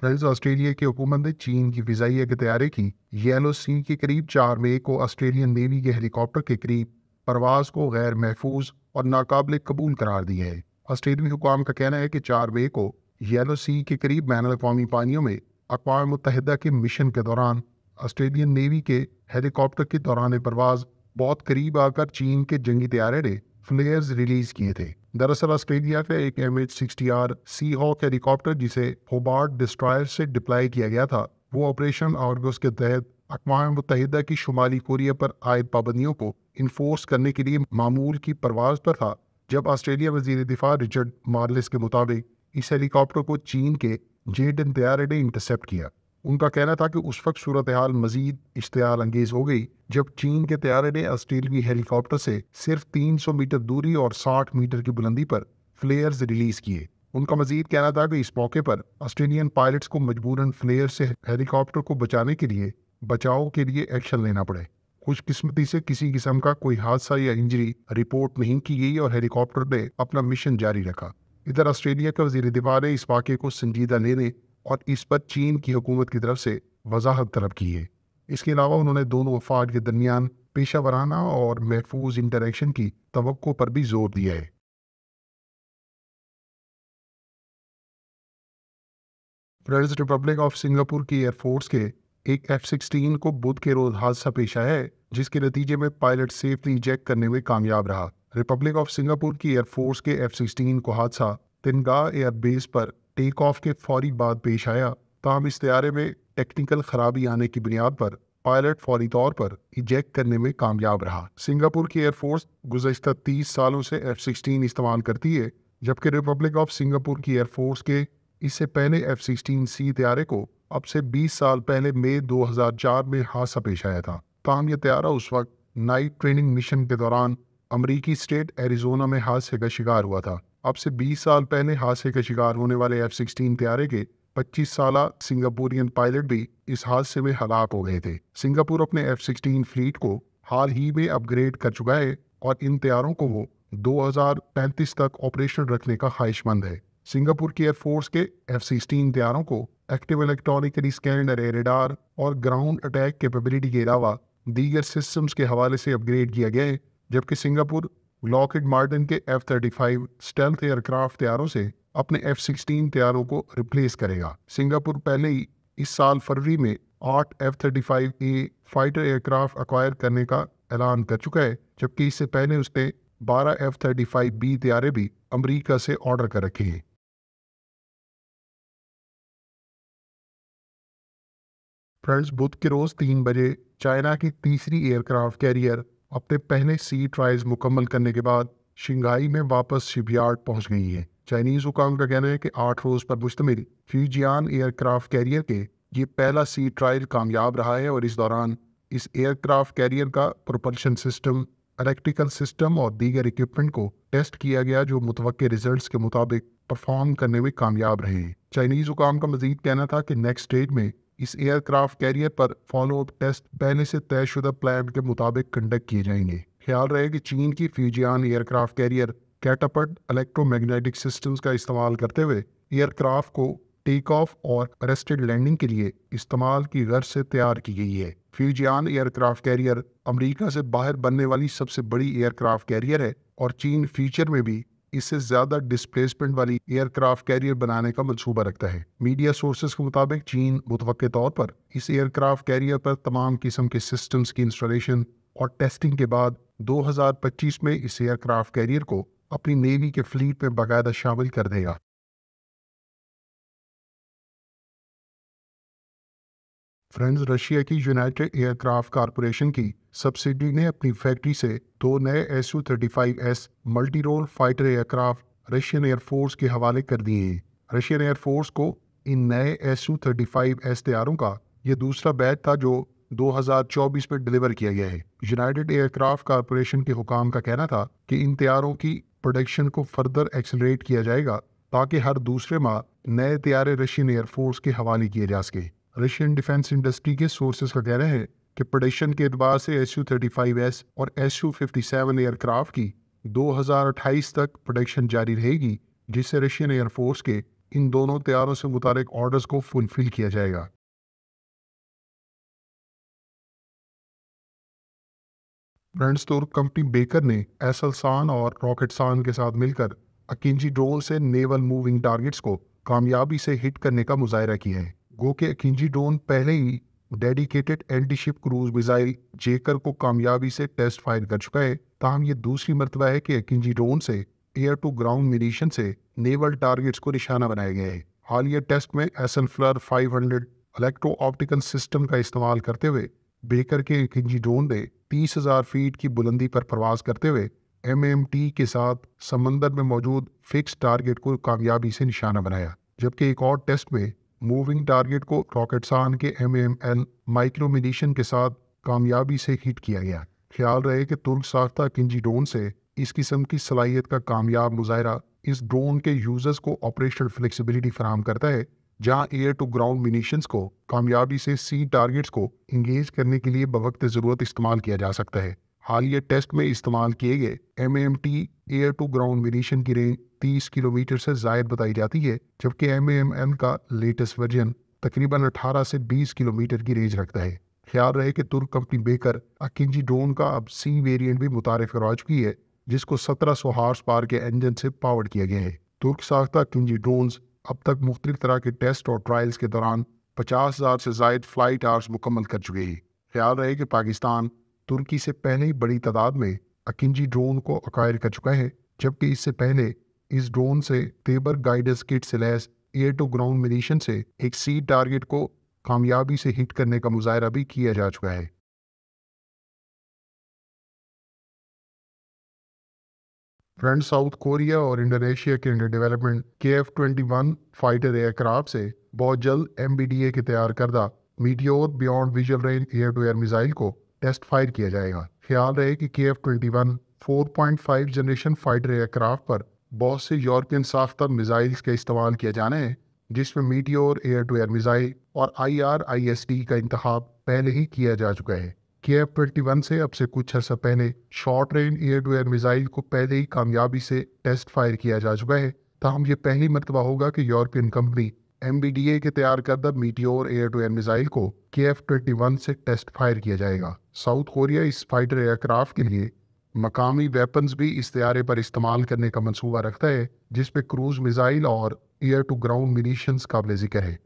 Friends Australia کی حکومت نے چین کی فضائیہ کے طیارے کی۔ یلو سی کے قریب چار مئی کو آسٹریلین نیوی کے ہیلی کاپٹر کے قریب پرواز کو غیر محفوظ اور ناقابل قبول قرار دی ہے۔ آسٹریلوی حکام کا کہنا ہے کہ چار مئی کو یلو سی کے قریب بین الاقوامی پانیوں میں اقوام متحدہ کے مشن کے دوران آسٹریلین نیوی کے ہیلی کاپٹر کے دوران پرواز بہت قریب آ کر چین کے جنگی طیارے نے فلیئرز ریلیز کیے تھے۔ دراصل آسٹریلیا کا ایک M H sixty R Seahawk helicopter جسے ہوبارٹ ڈسٹرائر سے ڈپلائی کیا گیا تھا، وہ آپریشن آرگوس کے تحت اقوام متحدہ کی شمالی کوریا پر عائد پابندیوں کو انفورس کرنے کے لیے معمول کی پرواز پر تھا۔ جب آسٹریلیا وزیر دفاع رچرڈ مارلس کے مطابق اس ہیلی کاپٹر کو چین کے جیڈن طیارے نے انٹرسپٹ کیا۔ ان کا کہنا تھا کہ اس وقت صورتحال مزید اشتعال انگیز ہو گئی، جب چین کے طیارے نے آسٹریلوی ہیلی کاپٹر سے صرف تین سو میٹر دوری اور ساٹھ میٹر کی بلندی پر فلیئرز ریلیز کیے۔ ان کا مزید کہنا تھا کہ اس موقع پر آسٹریلین پائلٹس کو مجبوراً فلیئر سے ہیلی کاپٹر کو بچانے کے لیے بچاؤ کے لیے ایکشن لینا پڑے۔ خوش قسمتی سے کسی قسم کا کوئی حادثہ یا انجری رپورٹ نہیں کی گئی اور ہیلی کاپٹر نے اپنا مشن جاری رکھا۔ ادھر آسٹریلیا کا وزیر دفاع نے اس واقعے کو سنجیدہ لینے اور اس پر چین کی حکومت کی طرف سے وضاحت طلب کی ہے۔ اس کے علاوہ انہوں نے دونوں وفاد کے درمیان پیشہ ورانہ اور محفوظ انٹریکشن کی توقع پر بھی زور دیا ہے۔ ریپبلک آف سنگاپور کی ایئر فورس کے ایک ایف سکسٹین کو بدھ کے روز حادثہ پیش آیا ہے، جس کے نتیجے میں پائلٹ سیفلی جیک کرنے میں کامیاب رہا۔ ریپبلک آف سنگاپور کی ایئر فورس کے ایف سکسٹین کو حادثہ تنگا air base per take of کے فوری بعد پیش آیا۔ تاہم، اس طیارے میں ٹیکنیکل خرابی آنے کی بنیاد پر پائلٹ فوری طور پر ایجیکٹ کرنے میں کامیاب رہا۔ سنگاپور کی ایئر فورس گزشتہ تیس سالوں سے ایف سکسٹین استعمال کرتی ہے، جبکہ ریپبلک آف سنگاپور کی ایئر فورس کے اس سے پہلے ایف سکسٹین سی طیارے کو اب سے بیس سال پہلے مئی دو ہزار چار میں حادثہ پیش آیا تھا۔ تاہم، یہ طیارہ اس وقت نائٹ ٹریننگ مشن کے دوران امریکی اسٹیٹ ایریزونا میں حادثے کا شکار ہوا تھا۔ اب سے بیس سال پہلے حادثے کا شکار ہونے والے ایف سکسٹین طیارے کے پچیس سالہ سنگاپورین پائلٹ بھی اس حادثے میں ہلاک ہو گئے تھے۔ سنگاپور اپنے ایف سکسٹین فلیٹ کو حال ہی میں اپ گریڈ کر چکا ہے اور ان طیاروں کو وہ دو ہزار پینتیس تک آپریشن رکھنے کا خواہش مند ہے۔ سنگاپور کی ایئر فورس کے ایف سکسٹین طیاروں کو ایکٹیو الیکٹرانکلی اسکینڈ ریڈار اور گراؤنڈ اٹیک کیپیبلٹی کے علاوہ دیگر سسٹمز کے حوالے سے اپ گریڈ کیا گیا ہے، جبکہ سنگاپور لاکڈ مارٹن کے F thirty five stealth aircraft تیاروں سے اپنے ایف سکسٹین تیاروں کو ریپلیس کرے گا۔ سنگاپور پہلے ہی اس سال فروری میں آٹھ F thirty five A fighter aircraft acquire کرنے کا اعلان کر چکا ہے، جبکہ اس سے پہلے اس نے بارہ ایف تھرٹی فائیو بی تیارے بھی امریکہ سے آرڈر کر رکھے ہیں۔ فرینڈز بدھ کے روز تین بجے چائنا کی تیسری ایئر کرافٹ کیریئر اپنے پہلے سی ٹرائز مکمل کرنے کے بعد شنگھائی میں واپس شپ یارڈ پہنچ گئی ہے چائنیز حکام کا کہنا ہے کہ آٹھ روز پر مشتمل فیوجیان ایئر کرافٹ کیریئر کے یہ پہلا سی ٹرائل کامیاب رہا ہے اور اس دوران اس ایئر کرافٹ کیریئر کا پروپلشن سسٹم، الیکٹریکل سسٹم اور دیگر اکوپمنٹ کو ٹیسٹ کیا گیا جو متوقع ریزلٹس کے مطابق پرفارم کرنے میں کامیاب رہے ہیں۔ چائنیز حکام کا مزید کہنا تھا کہ نیکسٹ اسٹیج میں اس ایئر کرافٹ کیریئر پر فالو اپ ٹیسٹ پہلے سے طے شدہ پلان کے مطابق کنڈکٹ کیے جائیں گے۔ خیال رہے کہ چین کی Fujian aircraft carrier catapult electro magnetic systems کا استعمال کرتے ہوئے ایئر کرافٹ کو ٹیک آف اور ارسٹڈ لینڈنگ کے لیے استعمال کی غرض سے تیار کی گئی ہے۔ فیوجیان ایئر کرافٹ کیریئر امریکہ سے باہر بننے والی سب سے بڑی ایئر کرافٹ کیریئر ہے اور چین فیوچر میں بھی اس سے زیادہ ڈسپلیسمنٹ والی ایئر کرافٹ کیریئر بنانے کا منصوبہ رکھتا ہے۔ میڈیا سورسز کے مطابق چین متوقع طور پر اس ایئر کرافٹ کیریئر پر تمام قسم کے سسٹمز کی انسٹالیشن اور ٹیسٹنگ کے بعد دو ہزار پچیس میں اس ایئر کرافٹ کیریئر کو اپنی نیوی کے فلیٹ میں باقاعدہ شامل کر دے گا۔ فرینڈز رشیا کی یونائٹڈ ایئر کرافٹ کارپوریشن کی سبسڈی نے اپنی فیکٹری سے دو نئے S U thirty five S multi role fighter aircraft Russian air force کے حوالے کر دیے ہیں۔ رشین ایئر فورس کو ان نئے S U thirty five S تیاروں کا یہ دوسرا بیچ تھا جو دو ہزار چوبیس میں ڈلیور کیا گیا ہے۔ یونائٹڈ ایئر کرافٹ کارپوریشن کے حکام کا کہنا تھا کہ ان تیاروں کی پروڈکشن کو فردر ایکسلریٹ کیا جائے گا تاکہ ہر دوسرے ماہ نئے تیارے رشین ایئر فورس کے حوالے کیے جا سکے رشین ڈیفینس انڈسٹری کے سورسز کا کہنا ہے کہ پروڈکشن کے اعتبار سے S U thirty five S اور S U fifty seven aircraft کی دو ہزار اٹھائیس تک پروڈکشن جاری رہے گی، جس سے رشین ایئر فورس کے ان دونوں تیاروں سے متعلق آرڈرز کو فلفل کیا جائے گا۔ فرینڈز ترک کمپنی بیکر نے ایسل سان اور راکٹ سان کے ساتھ مل کر اکنجی ڈرون سے نیول موونگ ٹارگٹس کو کامیابی سے ہٹ کرنے کا مظاہرہ کیا ہے۔ گو کہ اکنجی ڈرون پہلے ہی dedicated anti ship cruise missile Cakir کو کامیابی سے ٹیسٹ فائر کر چکا ہے۔ تاہم، یہ دوسری مرتبہ ہے کہ اکنجی ڈرون سے ایئر ٹو گراؤنڈ مینیشن سے نیول ٹارگٹس کو نشانہ بنایا گیا ہے حالیہ ٹیسٹ میں S L FLIR 500 electro optical system کا استعمال کرتے ہوئے بیکر کے اکنجی ڈرون نے تیس ہزار فیٹ کی بلندی پر پرواز کرتے ہوئے ایم ایم ٹی کے ساتھ سمندر میں موجود فکس ٹارگٹ کو کامیابی سے نشانہ بنایا۔ جبکہ ایک اور ٹیسٹ میں موونگ ٹارگٹ کو راکٹسان کے M M L micro munition کے ساتھ کامیابی سے ہٹ کیا گیا۔ خیال رہے کہ ترک ساختہ کنجی ڈرون سے اس قسم کی صلاحیت کا کامیاب مظاہرہ اس ڈرون کے یوزرز کو آپریشنل فلیکسیبلٹی فراہم کرتا ہے، جہاں ایئر ٹو گراؤنڈ مینیشنز کو کامیابی سے سی ٹارگٹس کو انگیج کرنے کے لیے بوقت ضرورت استعمال کیا جا سکتا ہے۔ حالیہ ٹیسٹ میں استعمال کیے گئے M M T air to ground munition کی رینج تیس کلومیٹر سے زائد بتائی جاتی ہے، جبکہ ایم ایم این کا لیٹسٹ ورژن تقریباً اٹھارہ سے بیس کلومیٹر کی رینج رکھتا ہے۔ خیال رہے کہ ترک کمپنی بیکر اکنجی ڈرون کا اب سی ویریئنٹ بھی متعارف کروا چکی ہے، جس کو سترہ سو ہارس پار کے انجن سے پاور کیا گیا ہے۔ ترک ساختہ کنجی ڈرونز اب تک مختلف طرح کے ٹیسٹ اور ٹرائلز کے دوران پچاس ہزار سے زائد فلائٹ آرس مکمل کر چکے ہیں۔ خیال رہے کہ پاکستان ترکی سے پہلے ہی بڑی تعداد میں اکنجی ڈرون کو اکائر کر چکا ہے، جبکہ اس سے پہلے اس ڈرون سے تیبر گائیڈنس کٹ سے لیس ایئر ٹو گراؤنڈ ملیشن سے ایک سی ٹارگٹ کو کامیابی سے ہٹ کرنے کا مظاہرہ بھی کیا جا چکا ہے۔ فرینڈ ساؤتھ کوریا اور انڈونیشیا کے under development K F twenty one fighter aircraft سے بہت جلد ایم بی ڈی اے کے تیار کردہ Meteor beyond visual range air to air missile کو ٹیسٹ فائر کیا جائے گا۔ خیال رہے کہ K F twenty one four point five generation fighter aircraft پر بہت سے یورپین ساختہ میزائلز کا استعمال کیا جانا ہے، جس میں Meteor air to air missile اور I R I S D کا انتخاب پہلے ہی کیا جا چکا ہے۔ کے ایف ٹوینٹی ون سے اب سے کچھ عرصہ پہلے short range air to air missile کو پہلے ہی کامیابی سے ٹیسٹ فائر کیا جا چکا ہے۔ تاہم، یہ پہلی مرتبہ ہوگا کہ European company M B D A کے تیار کردہ Meteor air to air missile کو کے ایف ٹوینٹی ون سے ٹیسٹ فائر کیا جائے گا۔ ساؤتھ کوریا اس فائٹر ایئر کرافٹ کے لیے مقامی ویپنز بھی اس طیارے پر استعمال کرنے کا منصوبہ رکھتا ہے، جس پہ کروز میزائل اور ایئر ٹو گراؤنڈ منیشنز قابل ذکر ہے۔